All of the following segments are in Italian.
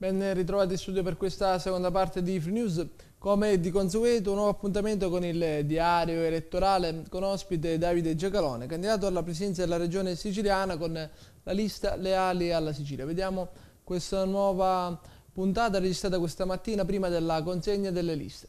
Ben ritrovati in studio per questa seconda parte di Free News. Come di consueto, un nuovo appuntamento con il diario elettorale con ospite Davide Giacalone, candidato alla presidenza della regione siciliana con la lista Leali alla Sicilia. Vediamo questa nuova puntata registrata questa mattina prima della consegna delle liste.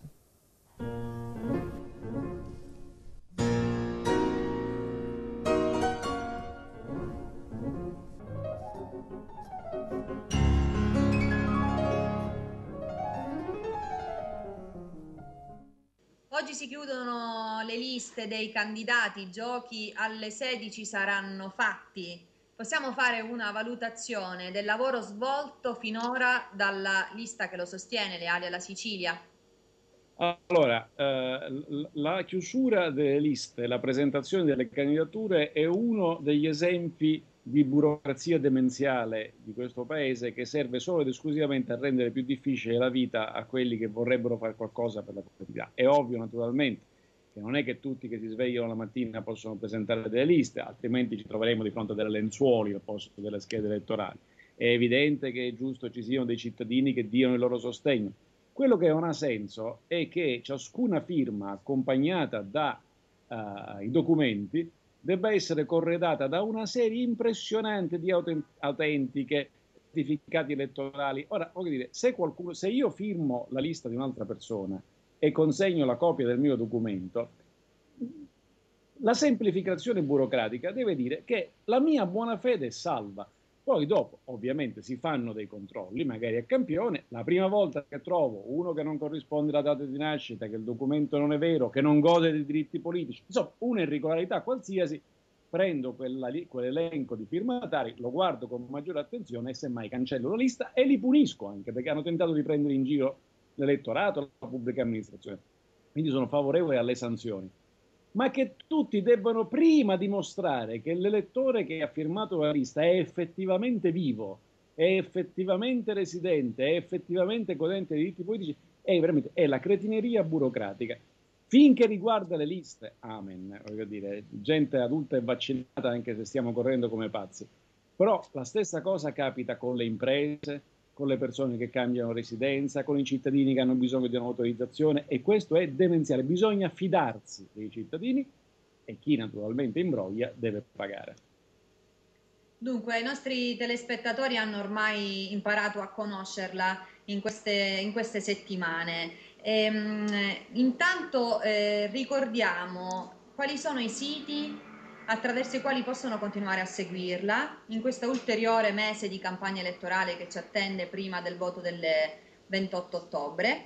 Oggi si chiudono le liste dei candidati, i giochi alle 16 saranno fatti. Possiamo fare una valutazione del lavoro svolto finora dalla lista che lo sostiene, le ali alla Sicilia? Allora, eh, la chiusura delle liste, la presentazione delle candidature è uno degli esempi di burocrazia demenziale di questo paese che serve solo ed esclusivamente a rendere più difficile la vita a quelli che vorrebbero fare qualcosa per la comunità. È ovvio naturalmente che non è che tutti che si svegliano la mattina possono presentare delle liste, altrimenti ci troveremo di fronte a delle lenzuoli al posto delle schede elettorali. È evidente che è giusto ci siano dei cittadini che diano il loro sostegno. Quello che non ha senso è che ciascuna firma accompagnata dai uh, eh, documenti debba essere corredata da una serie impressionante di autentiche certificati elettorali. Ora, voglio dire, se, qualcuno, se io firmo la lista di un'altra persona e consegno la copia del mio documento, la semplificazione burocratica deve dire che la mia buona fede è salva. Poi dopo, ovviamente, si fanno dei controlli, magari a campione. La prima volta che trovo uno che non corrisponde alla data di nascita, che il documento non è vero, che non gode dei diritti politici, insomma, un'irregolarità qualsiasi, prendo quella, quell'elenco di firmatari, lo guardo con maggiore attenzione e semmai cancello la lista e li punisco anche perché hanno tentato di prendere in giro l'elettorato, la pubblica amministrazione. Quindi sono favorevole alle sanzioni ma che tutti debbano prima dimostrare che l'elettore che ha firmato la lista è effettivamente vivo, è effettivamente residente, è effettivamente godente dei diritti politici, è è la cretineria burocratica. Finché riguarda le liste, amen, voglio dire, gente adulta e vaccinata anche se stiamo correndo come pazzi. Però la stessa cosa capita con le imprese, con le persone che cambiano residenza, con i cittadini che hanno bisogno di un'autorizzazione e questo è demenziale. Bisogna fidarsi dei cittadini e chi naturalmente imbroglia deve pagare. Dunque, i nostri telespettatori hanno ormai imparato a conoscerla in queste, in queste settimane. E, ehm, intanto eh, ricordiamo quali sono i siti attraverso i quali possono continuare a seguirla in questo ulteriore mese di campagna elettorale che ci attende prima del voto del 28 ottobre.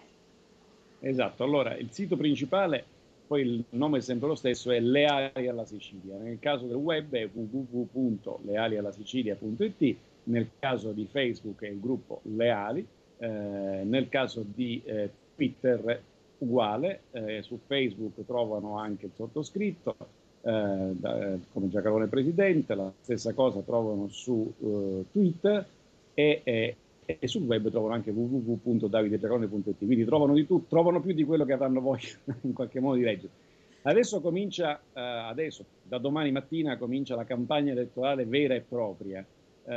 Esatto, allora il sito principale, poi il nome è sempre lo stesso, è Leali alla Sicilia. Nel caso del web è www.lealiallasicilia.it, nel caso di Facebook è il gruppo Leali, eh, nel caso di eh, Twitter uguale, eh, su Facebook trovano anche il sottoscritto, da, come Giacalone Presidente, la stessa cosa trovano su uh, Twitter e, e, e, sul web trovano anche www.davidegiacalone.it, quindi trovano, di tutto, trovano più di quello che avranno voglia in qualche modo di leggere. Adesso comincia, uh, adesso, da domani mattina comincia la campagna elettorale vera e propria, uh,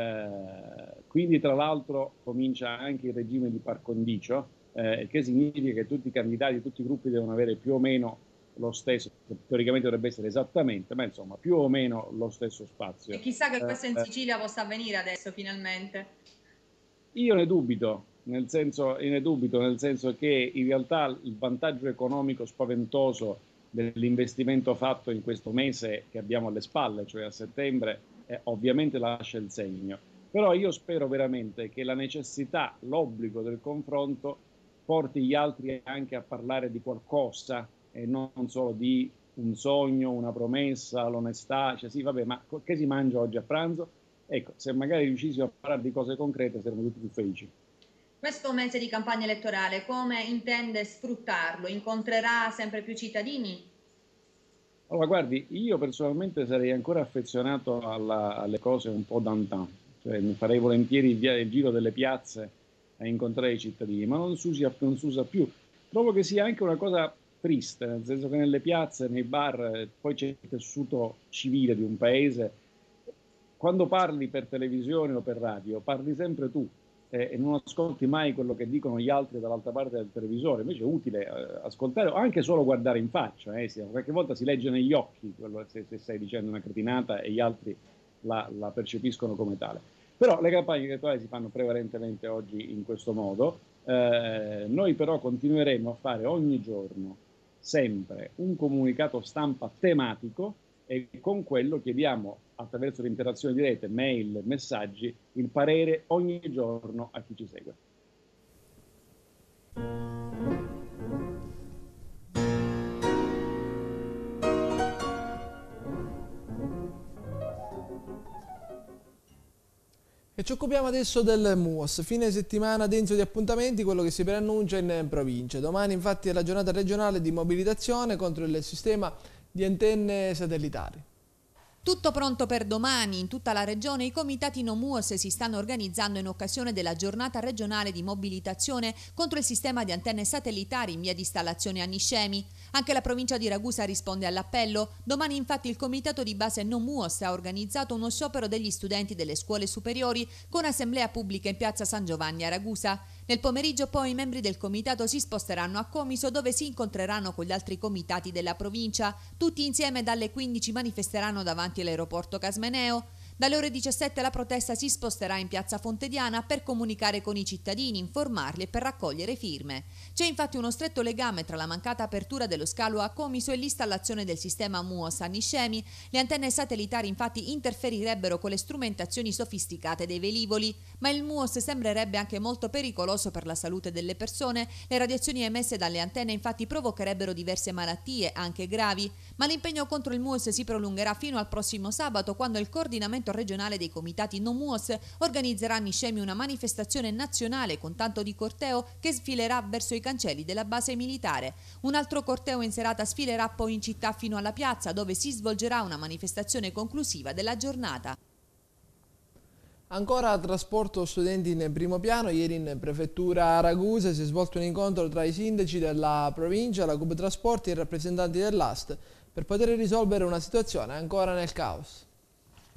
quindi tra l'altro comincia anche il regime di par condicio, il che significa che tutti i candidati, tutti i gruppi devono avere più o meno lo stesso, teoricamente dovrebbe essere esattamente, ma insomma più o meno lo stesso spazio. E chissà che questo in eh, Sicilia possa avvenire adesso finalmente. Io ne dubito, nel senso, ne dubito, nel senso che in realtà il vantaggio economico spaventoso dell'investimento fatto in questo mese che abbiamo alle spalle, cioè a settembre, eh, ovviamente lascia il segno. Però io spero veramente che la necessità, l'obbligo del confronto porti gli altri anche a parlare di qualcosa e non solo di un sogno, una promessa, l'onestà, cioè sì, vabbè, ma che si mangia oggi a pranzo? Ecco, se magari riuscissimo a parlare di cose concrete saremmo tutti più felici. Questo mese di campagna elettorale come intende sfruttarlo? Incontrerà sempre più cittadini? Allora, guardi, io personalmente sarei ancora affezionato alla, alle cose un po' d'antan, cioè mi farei volentieri il, il, giro delle piazze a incontrare i cittadini, ma non si, usa, non si usa più. Trovo che sia anche una cosa triste, nel senso che nelle piazze, nei bar, eh, poi c'è il tessuto civile di un paese. Quando parli per televisione o per radio, parli sempre tu. eh, e non ascolti mai quello che dicono gli altri dall'altra parte del televisore, invece è utile eh, ascoltare o anche solo guardare in faccia, eh, qualche volta si legge negli occhi quello, se, se, stai dicendo una cretinata e gli altri la, la percepiscono come tale. Però le campagne elettorali si fanno prevalentemente oggi in questo modo, eh, noi però continueremo a fare ogni giorno, sempre, un comunicato stampa tematico e con quello chiediamo attraverso l'interazione di rete, mail, messaggi, il parere ogni giorno a chi ci segue. E ci occupiamo adesso del MUOS, fine settimana denso di appuntamenti, quello che si preannuncia in provincia. Domani infatti è la giornata regionale di mobilitazione contro il sistema di antenne satellitari. Tutto pronto per domani. In tutta la regione i comitati NOMUOS si stanno organizzando in occasione della giornata regionale di mobilitazione contro il sistema di antenne satellitari in via di installazione a Niscemi. Anche la provincia di Ragusa risponde all'appello. Domani infatti il comitato di base NOMUOS ha organizzato uno sciopero degli studenti delle scuole superiori con assemblea pubblica in piazza San Giovanni a Ragusa. Nel pomeriggio poi i membri del comitato si sposteranno a Comiso dove si incontreranno con gli altri comitati della provincia. Tutti insieme dalle 15 manifesteranno davanti all'aeroporto Casmeneo. Dalle ore 17 la protesta si sposterà in piazza Fontediana per comunicare con i cittadini, informarli e per raccogliere firme. C'è infatti uno stretto legame tra la mancata apertura dello scalo a Comiso e l'installazione del sistema MUOS a Niscemi. Le antenne satellitari infatti interferirebbero con le strumentazioni sofisticate dei velivoli, ma il MUOS sembrerebbe anche molto pericoloso per la salute delle persone. Le radiazioni emesse dalle antenne infatti provocherebbero diverse malattie, anche gravi, ma l'impegno contro il MUOS si prolungherà fino al prossimo sabato quando il coordinamento regionale dei comitati NOMUOS organizzerà a Niscemi una manifestazione nazionale con tanto di corteo che sfilerà verso i cancelli della base militare. Un altro corteo in serata sfilerà poi in città fino alla piazza dove si svolgerà una manifestazione conclusiva della giornata. Ancora trasporto studenti in primo piano, ieri in prefettura Ragusa si è svolto un incontro tra i sindaci della provincia, la Cub Trasporti e i rappresentanti dell'AST per poter risolvere una situazione ancora nel caos.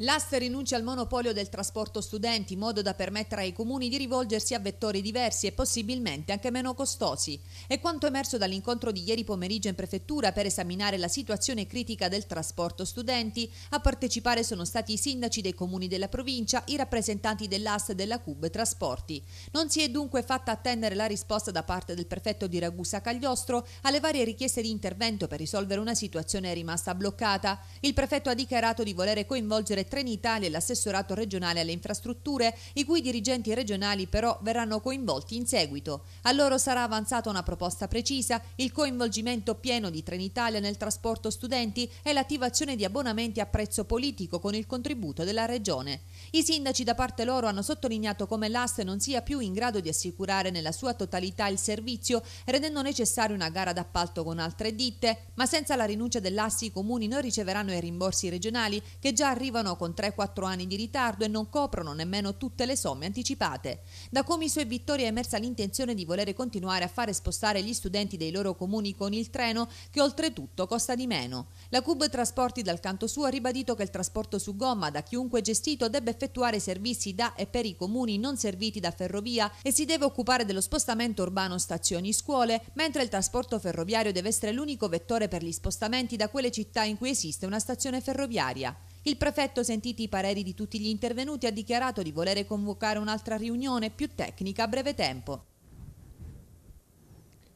L'AST rinuncia al monopolio del trasporto studenti in modo da permettere ai comuni di rivolgersi a vettori diversi e possibilmente anche meno costosi. È quanto emerso dall'incontro di ieri pomeriggio in prefettura per esaminare la situazione critica del trasporto studenti. A partecipare sono stati i sindaci dei comuni della provincia, i rappresentanti dell'AST e della CUB Trasporti. Non si è dunque fatta attendere la risposta da parte del prefetto di Ragusa Cagliostro alle varie richieste di intervento per risolvere una situazione rimasta bloccata. Il prefetto ha dichiarato di volere coinvolgere Trenitalia e l'assessorato regionale alle infrastrutture, i cui dirigenti regionali però verranno coinvolti in seguito. A loro sarà avanzata una proposta precisa, il coinvolgimento pieno di Trenitalia nel trasporto studenti e l'attivazione di abbonamenti a prezzo politico con il contributo della regione. I sindaci da parte loro hanno sottolineato come l'AST non sia più in grado di assicurare nella sua totalità il servizio, rendendo necessaria una gara d'appalto con altre ditte, ma senza la rinuncia dell'ASSI i comuni non riceveranno i rimborsi regionali che già arrivano con 3-4 anni di ritardo e non coprono nemmeno tutte le somme anticipate. Da Comiso e Vittoria è emersa l'intenzione di volere continuare a fare spostare gli studenti dei loro comuni con il treno, che oltretutto costa di meno. La Cub Trasporti dal canto suo ha ribadito che il trasporto su gomma da chiunque gestito debba effettuare servizi da e per i comuni non serviti da ferrovia e si deve occupare dello spostamento urbano stazioni-scuole, mentre il trasporto ferroviario deve essere l'unico vettore per gli spostamenti da quelle città in cui esiste una stazione ferroviaria. Il prefetto, sentiti i pareri di tutti gli intervenuti, ha dichiarato di volere convocare un'altra riunione più tecnica a breve tempo.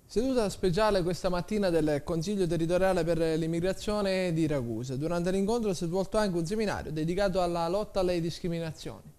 Seduta speciale questa mattina del Consiglio territoriale per l'immigrazione di Ragusa. Durante l'incontro si è svolto anche un seminario dedicato alla lotta alle discriminazioni.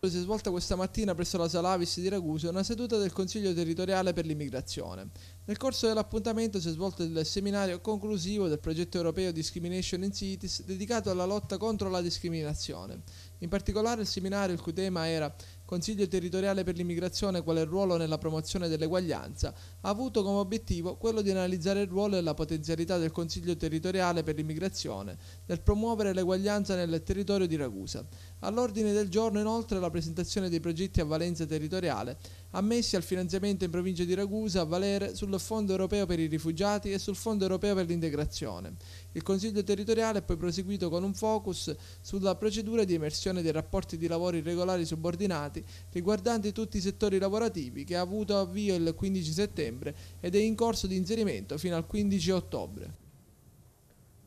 Si è svolta questa mattina presso la Sala Avis di Ragusa una seduta del Consiglio territoriale per l'immigrazione. Nel corso dell'appuntamento si è svolto il seminario conclusivo del progetto europeo Discrimination in Cities dedicato alla lotta contro la discriminazione. In particolare il seminario il cui tema era Consiglio territoriale per l'immigrazione quale ruolo nella promozione dell'eguaglianza, ha avuto come obiettivo quello di analizzare il ruolo e la potenzialità del Consiglio territoriale per l'immigrazione nel promuovere l'eguaglianza nel territorio di Ragusa. All'ordine del giorno inoltre la presentazione dei progetti a valenza territoriale ammessi al finanziamento in provincia di Ragusa a valere sul Fondo europeo per i rifugiati e sul Fondo europeo per l'integrazione. Il Consiglio territoriale è poi proseguito con un focus sulla procedura di emersione dei rapporti di lavoro irregolari subordinati riguardanti tutti i settori lavorativi che ha avuto avvio il 15 settembre ed è in corso di inserimento fino al 15 ottobre.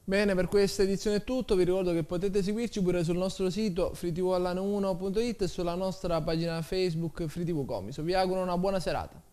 Bene, per questa edizione è tutto, vi ricordo che potete seguirci pure sul nostro sito freetvallano1.it e sulla nostra pagina Facebook FreeTV Comiso. Vi auguro una buona serata.